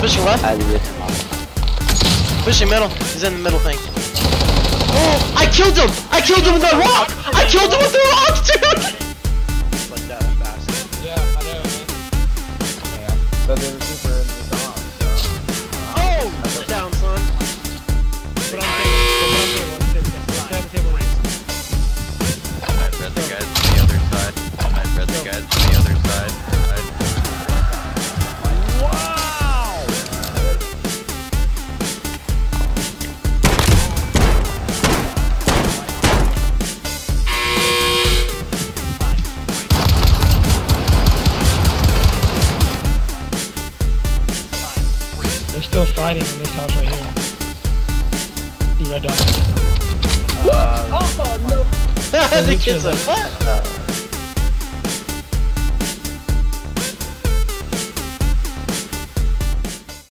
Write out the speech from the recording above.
Pushing left. Hadi yetim Pushing middle. He's in the middle thing. Oh, I killed him! I killed him with that rock! I killed him with the rock, dude! Like that fast. Yeah, I know, man. Yeah. So they were super Nicht so steinigen, nicht auf hier. Über da. Oh, no. the kitchen.